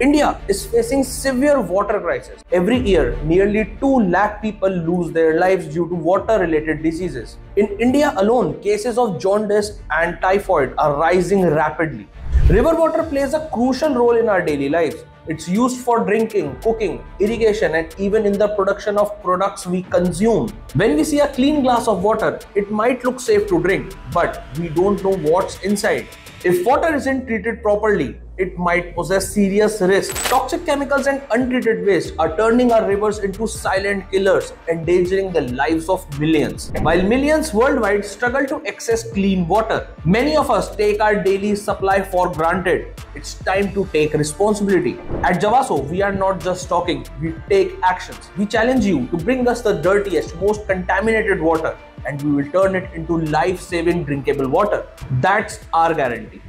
India is facing severe water crisis. Every year, nearly 2 lakh people lose their lives due to water related diseases. In India alone, cases of jaundice and typhoid are rising rapidly. River water plays a crucial role in our daily lives. It's used for drinking, cooking, irrigation, and even in the production of products we consume. When we see a clean glass of water, it might look safe to drink, but we don't know what's inside. If water isn't treated properly, it might possess serious risks. Toxic chemicals and untreated waste are turning our rivers into silent killers, endangering the lives of millions. While millions worldwide struggle to access clean water, many of us take our daily supply for granted. It's time to take responsibility. At Jawaso, we are not just talking, we take actions. We challenge you to bring us the dirtiest, most contaminated water and we will turn it into life saving drinkable water. That's our guarantee.